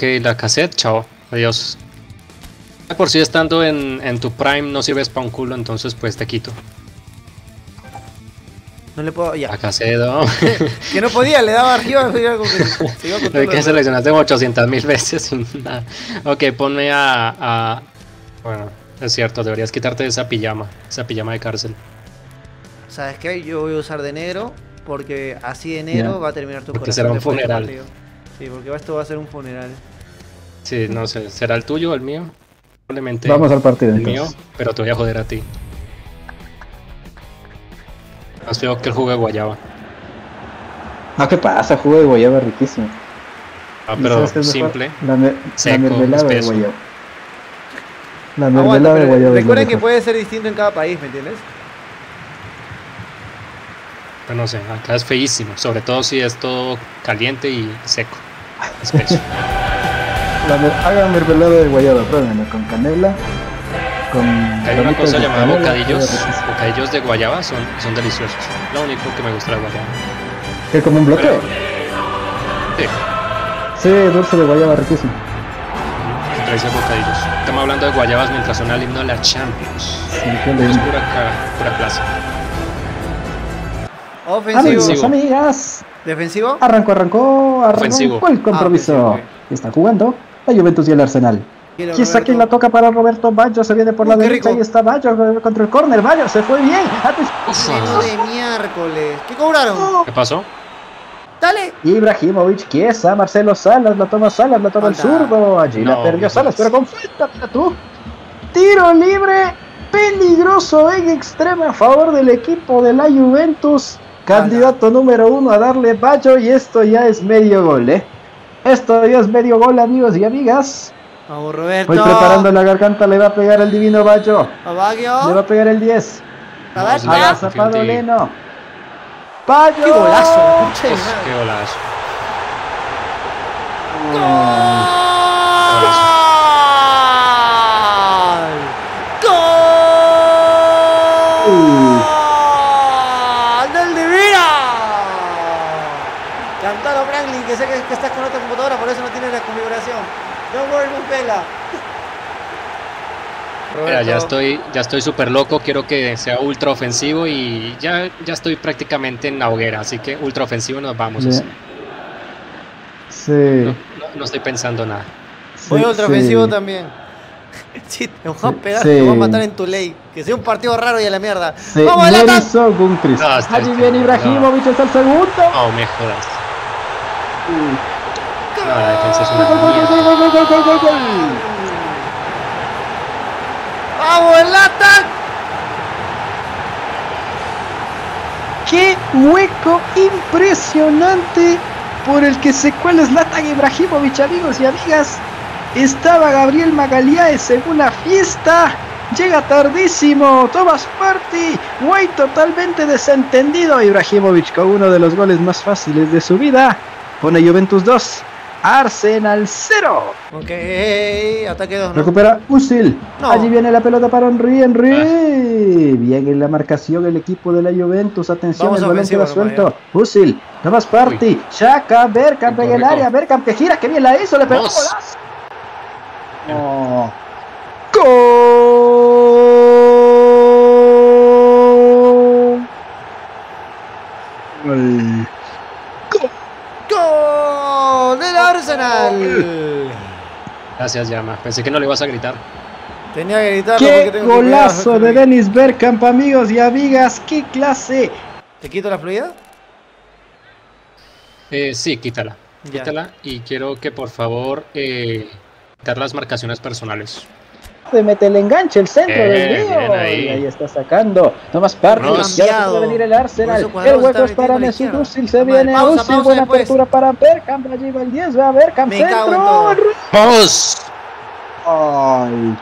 Ok, la cassette, chao. Adiós. Por si estando en, en tu prime no sirves para un culo, entonces pues te quito. No le puedo. Ya. La cassette, ¿no? que no podía, le daba arriba. se iba Hay que seleccionaste 800 mil veces sin nada. Ok, ponme a, a- Bueno, es cierto, deberías quitarte esa pijama. Esa pijama de cárcel. ¿Sabes qué? Yo voy a usar de negro. Porque así de negro va a terminar tu Porque corazón será un funeral. Sí, porque esto va a ser un funeral. Sí, no sé, ¿será el tuyo o el mío? Probablemente Vamos al partido el mío, pero te voy a joder a ti. Más feo que el jugo de guayaba. No, ¿qué pasa? Jugo de guayaba riquísimo. Ah, ¿Y pero simple. La, mer- seco, la mermelada de espeso. guayaba. La mermelada de guayaba. recuerden que puede ser distinto en cada país, ¿me entiendes? Pero no sé, acá es feísimo. Sobre todo si es todo caliente y seco. Espeso. La mer- hagan mermelada de guayaba, pruébenla con canela. Con Hay una cosa llamada canela, bocadillos. Bocadillos de guayaba son, son deliciosos. Lo único que me gusta de la guayaba. ¿Qué, como un bloque? Sí, Sí, dulce de guayaba riquísimo. traes bocadillos. Estamos hablando de guayabas mientras suena el himno de la Champions. Sí, qué Es pura, pura clase. Ofensivo. Amigos, amigas, ¿Defensivo? arrancó, arrancó, arrancó Ofensivo. el compromiso. Ah, ofensivo, Está jugando la Juventus y el Arsenal. Quizá Roberto. quien la toca para Roberto Baggio, se viene por Uy, la derecha rico. y está Baggio contra el córner. Baggio se fue bien. Atención. Lleno de miércoles. ¿Qué cobraron? ¿Qué pasó? Dale. Ibrahimovic, Chiesa, Marcelo Salas, la toma Salas, la toma el zurdo. Allí la perdió. Salas, pero con falta, mira tú. Tiro libre, peligroso en extremo a favor del equipo de la Juventus. Candidato número uno a darle Baggio y esto ya es medio gol, ¿eh? Esto ya es medio gol, amigos y amigas. Vamos, Roberto. Voy preparando la garganta, le va a pegar el divino Baggio. Le va a pegar el 10. A Agazapado. Leno. Baggio. ¡Qué golazo! Madre. qué golazo. ¡Gol! ¡Gol! Que que, estás con otra computadora, por eso no tienes la configuración. Don't worry, Muspela. Mira, ya estoy, ya estoy súper loco, quiero que sea ultra ofensivo y ya, ya estoy prácticamente en la hoguera, así que ultra ofensivo nos vamos. Así. Sí. No, no- no estoy pensando nada. Voy sí, ultra ofensivo sí. también. Sí, te voy a pegar, Sí. te voy a matar en tu ley. Que sea un partido raro y a la mierda. Sí, ¡Vamos, Gumfries. No, Ibrahimovic, está el segundo. No me jodas. Gol. ¡Vamos, Zlatan! ¡Qué hueco impresionante por el que se cuela Zlatan Ibrahimovic, amigos y amigas! Estaba Gabriel Magalhaes en una fiesta. Llega tardísimo, Thomas Partey, güey totalmente desentendido. Ibrahimovic con uno de los goles más fáciles de su vida. Pone Juventus 2, Arsenal 0. Ok, ataque 2, ¿no? Recupera Usil. No. Allí viene la pelota para Henry. Henry. Bien en la marcación el equipo de la Juventus. Atención, Vamos el balón queda suelto. Usil. Thomas Party. Chaka. Bergkamp en el área. Bergkamp que gira. Que bien la hizo. Le pegó. Gol. ¡Gol del Arsenal! Gracias, Llama. Pensé que no le ibas a gritar. Tenía que gritarlo ¡Qué tengo que golazo cuidar. de Dennis Bergkamp, amigos y amigas! ¡Qué clase! ¿Te quito la fluida? Eh, sí, quítala. Ya. Quítala y quiero que por favor eh, quitar las marcaciones personales. Se mete el enganche, el centro Bien, del río. bien ahí. Y ahí está sacando. Thomas Partey. Vamos. Ya no puede venir el Arsenal. El hueco es para a Mesut. Özil. Se Vamos, viene pausa, Özil. pausa Buena después. apertura para Bergkamp. Allí va el 10. Va Bergkamp. Me cago en centro. ¡Vamos! Ay.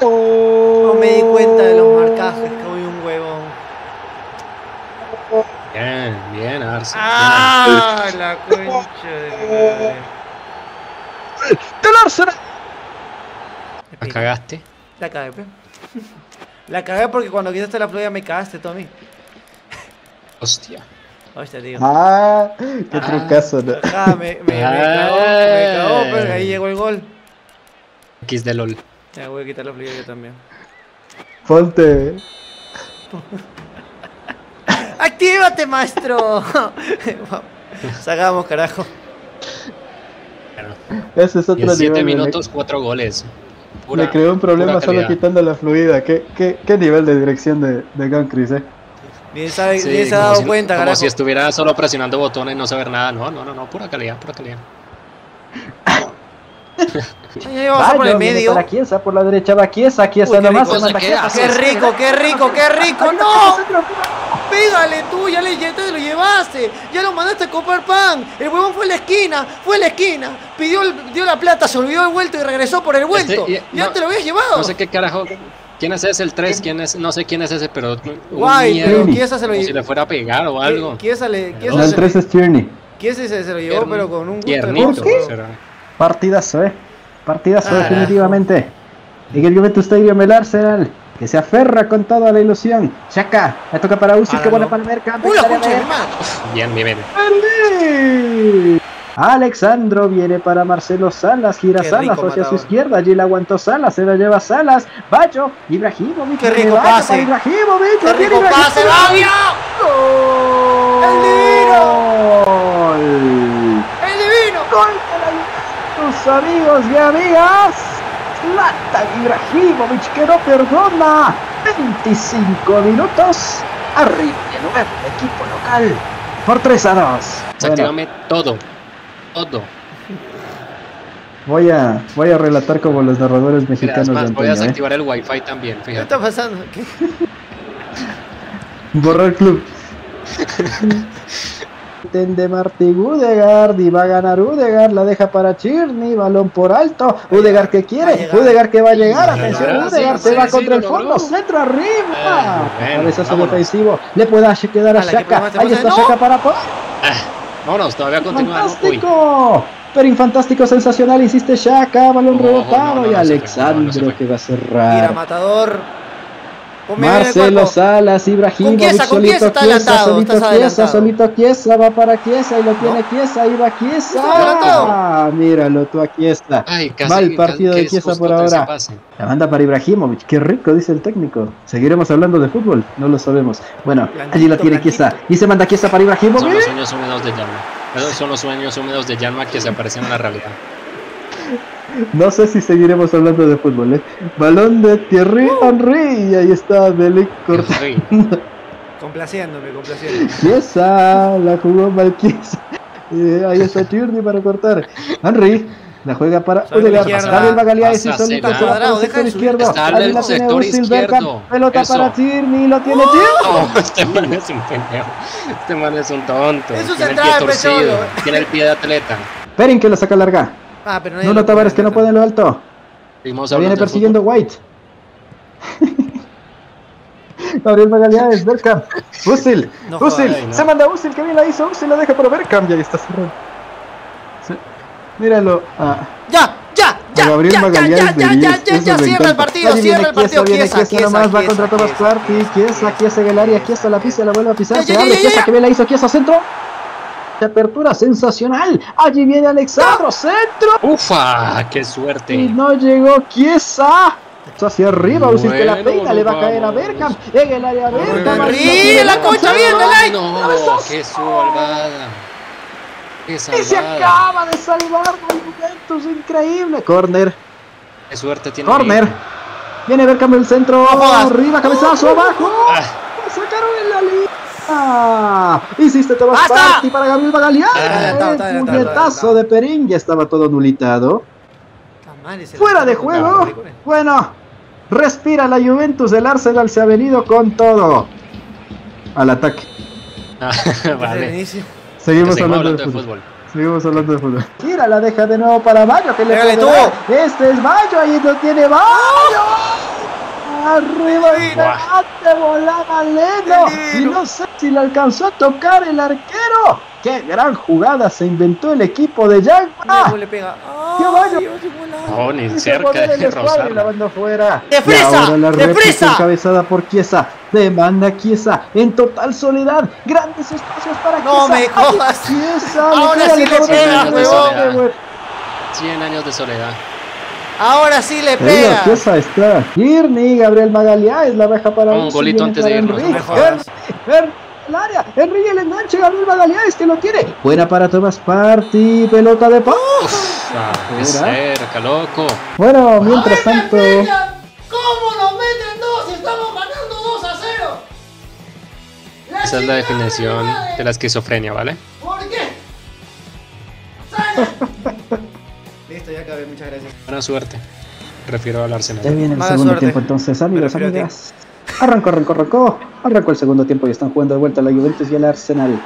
No me di cuenta de los marcajes que hoy un huevón. Bien, bien, Arsenal. ¡Ah! La concha de madre. Del Arsenal. ¿La cagaste? La cagué, pe. La cagué porque cuando quitaste la fluida me cagaste tú a mí. Hostia. Hostia, tío. Ah, qué Ah. trucazo. ¿no? Ah, me, me, me cagó, me cagó, pero ahí llegó el gol. X de LOL. Ya voy a quitar la fluida yo también. Ponte. ¡Actívate, maestro! Sacamos, carajo. Bueno, Ese es y otro en 7 nivel. le- minutos, 4 goles. Pura- Le creó un problema solo quitando la fluida. ¿Qué, qué, qué nivel de dirección de, de Gancris, eh? Sí, bien se ha dado si- cuenta, Como carajo. si estuviera solo presionando botones y no saber nada. No, no, no, no, pura calidad, pura calidad. Vamos por el medio. Para Chiesa, por la derecha va Uy, qué nomás. ¡Qué rico, qué rico, qué rico! ¡No! ¡Pégale tú! ¡Ya le ya te lo llevaste! ¡Ya lo mandaste a comprar pan! El huevón fue a la esquina, fue a la esquina, pidió, el- dio la plata, se olvidó el vuelto y regresó por el vuelto. Este, y- ¡Ya no- te lo habías llevado! No sé qué carajo. ¿Quién es ese? El 3. ¿Quién es? No sé quién es ese, pero. Guay, miedo, pero. Chiesa se lo como si llevó. le fuera a pegar o algo. Chiesa le- Chiesa No, el se- 3 es Tierney. Chiesa se, se lo llevó, Tierney. pero con un gusto Tiernito, hermoso. será. Partidazo, eh. Partidazo, Carajo. definitivamente. En el Juventus Stadium, el Arsenal, que se aferra con toda la ilusión. Chaka, le toca para Uzi, que buena para el mercado. ¡Uy, la concha! Bien, bien, bien. Alexandro viene para Marcelo Salas, gira Qué Salas rico hacia su izquierda, allí la aguantó Salas, se la lleva Salas, Bayo, Ibrahimovic, Qué rico pase. Ibrahimovic, ¡Qué rico pase, Ibrahimovic. Babio! ¡Gol! ¡El ¡El divino! ¡Gol para tus amigos y amigas! Zlatan Ibrahimovic que no perdona. 25 minutos. Arriba de nuevo el equipo local. Por 3 a 2. Bueno, Desactívame todo. Todo. voy, a, voy a relatar como los narradores Mira, es mexicanos de más, voy a antaño, ¿eh? desactivar el wifi también, ¿Qué fíjate. está pasando? ¿Qué? Borrar club. de Martí Udegaard y va a ganar Udegaard, la deja para Chirny, balón por alto, Udegaard que quiere. Udegaard que va a llegar, atención, sí, se va contra el fondo, centro arriba, bueno, cabezazo defensivo, le puede quedar a Shaka, ahí está. Shaka para po- Vámonos, todavía fantástico, pero infantástico, sensacional, hiciste Shaka, balón rebotado y Alexandro que va a Mira, cerrar. matador. Marcelo. Salas, Ibrahimovic, solito está Chiesa, adelantado, solito Chiesa, solito Chiesa, va para Chiesa y lo tiene Chiesa, ahí va Está Chiesa. Ah, míralo tú a Chiesa. Mal partido de Chiesa por ahora. La manda para Ibrahimovic, qué rico, dice el técnico. ¿Seguiremos hablando de fútbol? No lo sabemos. Bueno, allí la tiene. Chiesa. Y se manda Chiesa para Son los Ibrahimovic. sueños húmedos de Yanma. Esos son los sueños húmedos de Yanma que se aparecen en la realidad. No sé si seguiremos hablando de fútbol, ¿eh? Balón de Thierry Henry. Y ahí está Delic corta. Uy, Complaciéndome, complaciéndome. Chiesa, la jugó mal Chiesa. Eh, ahí está Tierney para cortar. Henry la juega para la Odegaard. Gabriel Magallanes y Pasa solito se el Cuadrado, sector izquierdo. Ahí la tiene izquierdo. Bergkamp. Pelota Eso. para Tierney, lo tiene Tierney. No, este man es un pendejo. Este man es un tonto. Es un tiene el pie pues, torcido. Tiene el pie de atleta. Perin que la saca larga. Ah, pero nadie Nuno lo Tavares que no puede en lo alto. Seguimos viene persiguiendo White. Gabriel Magallanes, Bergkamp. Usil, No Usil, no. se manda Usil, que bien la hizo, Usil la deja para Bergkamp y ahí está cerrado. Sí. Míralo. Ah. ¡Ya! ¡Ya! ¡Ya! Gabriel ¡Ya! ¡Ya! Magallanes ¡Ya! ¡Ya! 10, ¡Ya! ¡Ya! ¡Ya! me ¡Cierra el partido! ¡Cierra el partido! viene ¡Chiesa! Chiesa nomás, va contra Chiesa, Chiesa en el área, Chiesa la pisa, la vuelve a pisar, Ya, se ya, abre, ya, ya, ya. que bien la hizo, Chiesa centro. De apertura sensacional. Allí viene Alexandro, centro. Ufa, qué Y suerte. no llegó Chiesa. Está hacia arriba, Usil que la Bueno, peina, le va a caer a. Bergkamp. En el área ahí tiene la concha, bien. Dalai. No, qué salvada. Qué Y se salvada. acaba de salvar el Juventus, increíble. Corner, Qué suerte tiene. corner. Viene Bergkamp en el centro, arriba, cabezazo, abajo. Ah, ¡Lo sacaron en la línea! Hiciste Tomás ¡Basta! Party para Gabriel está adelantado, está puñetazo de Perín, ya estaba todo nulitado. Fuera de juego. no, Bueno, respira la Juventus, el Arsenal se ha venido con todo. Al ataque. ah, el vale. Seguimos, hablando, hablando de de fútbol. fútbol. Seguimos hablando de fútbol. Gira la deja de nuevo para Bayo, que le. Este es Bayo, ahí lo tiene Bayo. Arriba y remate, volaba Leno. Y no sé si le alcanzó a tocar el arquero. Qué gran jugada se inventó el equipo de Yagma. cómo le pega. ¡Qué volada. No, ni cerca de y la mandó fuera. ¡De fresa! La ¡De fresa! encabezada por Chiesa. Demanda Chiesa en total soledad. Grandes espacios para No Chiesa. me jodas. Chiesa. Ahora sí le pega, pega, le huevón. pega, güey. 100 años de soledad. Ahora sí le pega. Chiesa está. Tierney, Gabriel Magallanes la baja para Un golito antes de irnos, el área. Henry el enganche. Gabriel Magallanes que lo tiene. Buena para Tomás Party. Pelota de paz. Ah, qué Fuera. cerca, loco. Bueno, mientras tanto. ¿Cómo nos meten dos estamos ganando 2 a 0? Esa es la definición de la esquizofrenia, ¿vale? Ya muchas gracias. Buena suerte. Refiero al Ya Arsenal. viene el Mala segundo suerte. tiempo entonces, amigos, refiero a ti. amigas. Arrancó, arrancó, arrancó. Arrancó el segundo tiempo y están jugando de vuelta la Juventus y el Arsenal.